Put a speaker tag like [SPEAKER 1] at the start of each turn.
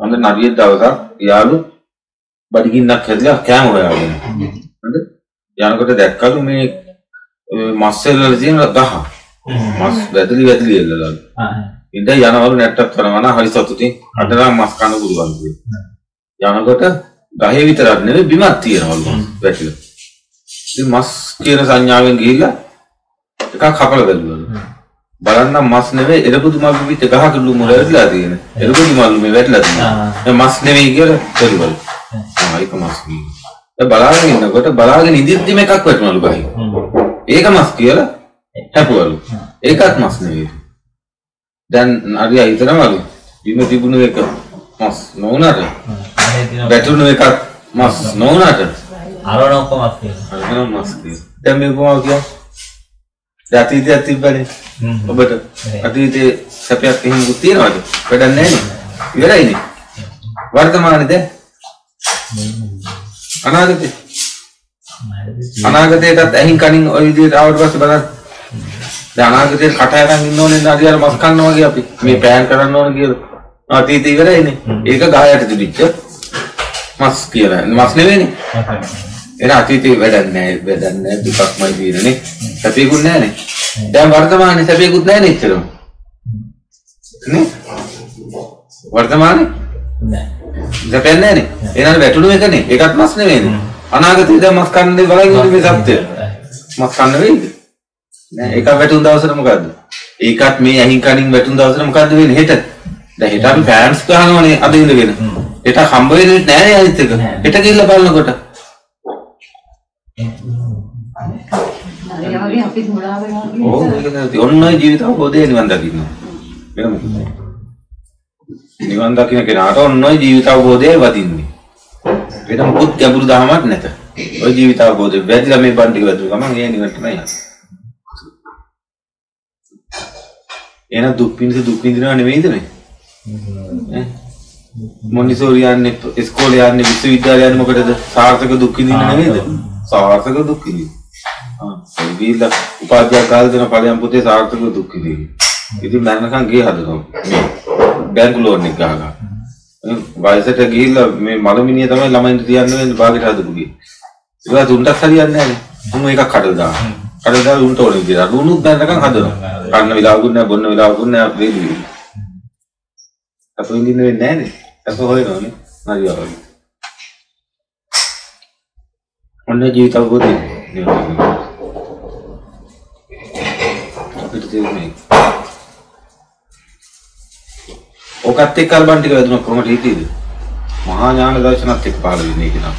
[SPEAKER 1] හොඳ නරියෙක් දවසක් යාළු බඩගින්නක් හැදිලා කෑම හොයාගෙන. හරිද? යනකොට දැක්කලු මේ මස් එල්ලලා තියෙන ගහ. මස් වැදලි වැදලි එල්ලලා. ඉඳ යනවලු නැට්ටක් කරනවා හරි සතුටින් අදනම් මස් කන්න පුළුවන්. යනකොට ගහේ විතරක් නෙවෙයි බිමක් තියෙනවලු වැටිලා. ඉතින් මස් කියන සංඥාවෙන් ගිහිල්ලා එකක් කපලා බැලුවලු. බලන්න මස් නෙවෙයි එරපුදු මල් පිට ගහක ලුමු රැවිලා තියෙන. එරපුදු මල් මේ වැටලා තියෙනවා. ඒ මස් නෙවෙයි කියලා. ආ ඒක මස් කියන්නේ. බලාගෙන ඉන්නකොට බලාගෙන ඉදිරියම එකක් වැටුණලු ගහේ. ඒක මස් කියලා හැපුවලු. ඒකත් මස් නෙවෙයි. දැන් අරියා හිතනවලු බිම තිබුණු එක මස් නොවුනට වැටුණු එකක් මස් නොවුනට
[SPEAKER 2] අරවන ඔක්කොම තියෙනවා.
[SPEAKER 1] අරගෙන මස් කියලා. දැන් මේ කොහොමද කියන්නේ? අතීතයක් තිබ්බනේ. ඔබට අතීතයේ සැපයක් එහෙමකුත් තියනවද? වැඩක් නැහැ නේ. ඉවරයිනේ. වර්තමානයේ දැන් අනාගතේ අනාගතයටත් ඇහින් කනින් ওই විදිහට ආවට පස්සේ බලන්න. දැන් අනාගතේ කට අරන් ඉන්න ඕනේ නේද අර මස් කන්න වගේ අපි. මේ පෑන් කරන්න ඕනේ කියලා. අතීතය ඉවරයිනේ. ඒක ගහයට තිබිච්ච මස් කියලා. මස් නෙවෙයිනේ. එන අතීතේ වැඩක් නැහැ. වැඩක් නැහැ. දුකක්මයි තියෙන්නේ. සැපේකුත් නැහැනේ. දැන් වර්තමානයේ සැපේකුත් නැහැනේ එච්චරම. නේ? වර්තමානයේ
[SPEAKER 2] නෑ.
[SPEAKER 1] සැපයක් නැහැනේ. එහෙනම් වැටුණු එකනේ. ඒකත් මස් නෙවෙයිනේ. අනාගතේ දැන් මස් කන්නේ බලන් ඉන්නේ මේ සත්‍ය. මස් කන්න වෙයිද? නෑ ඒක වැටුණු දවසට මොකද්ද? ඒකත් මේ ඇහින් කනින් වැටුණු දවසට මොකද්ද වෙන්නේ හෙට? දැන් හෙට අපි ෆෑන්ස් ගහනවනේ අද ඉඳගෙන. හෙට හම්බ වෙන්නේ නැහැ අනිත් එක. හෙට ගිහිල්ලා බලනකොට ඔන්න ජීවිත අවබෝධය නිවන් දකින්න. වෙන මොකද? නිවන් දකින්න කෙනාට ඔන්න ජීවිත අවබෝධයයි වදින්නේ. වෙන මොකුත් ගැඹුරු දහමක් නැත. ඔය ජීවිත අවබෝධය වැදිලා මේ බණ්ඩික වැදුව ගමන් ඒ නිවනට තමයි යන්නේ. එන දුක් පිණිස දුක් විඳිනව නෙවෙයිද මේ? ඈ? මොන්ටිසෝරි යන්නේ ඉස්කෝලේ යන්නේ විශ්වවිද්‍යාලය යන්නේ මොකටද? සාර්ථක දුක් විඳින්න නෙවෙයිද? සාර්ථක දුක් විඳින්න. ආ ඒ ගිහිල්ලා උපාධියක් ගාලා දෙන ඵලයන් පුතේ සාර්ථක දුක් විඳින්න. ඉතින් මරණකම් ගේ හදනවා. මේ බැංකු ලෝන් එක ගහගන්න. වයසට ගිහිල්ලා මේ මලමිනිය තමයි ළමයින්ට තියන්න වෙන්නේ භාගයට හදපු ගේ. ඒවා තුන්ටත් හරියන්නේ නැහැ නේ. උන් එකක් කඩලා දානවා. කඩලා දාලා උන්ට ඕන විදිහට. උනුත් දැන්නකම් හදනවා. කන්න වෙලාවකුත් නැහැ, බොන්න වෙලාවකුත් නැහැ වේලි වේලි. අපු ඉඳින්න වෙන්නේ නැහැ නේ. අපු හොයනවානේ. හරියවා වගේ. ඔන්න ජීවිත අවබෝධය. අපිට තේරෙන්නේ. ඔකත් එක්ක අල්බන් ටික වැදුණා කොහොමද හිතේද? මහා ඥාන දර්ශනත් එක්ක පහළ වෙන්නේ කියලා.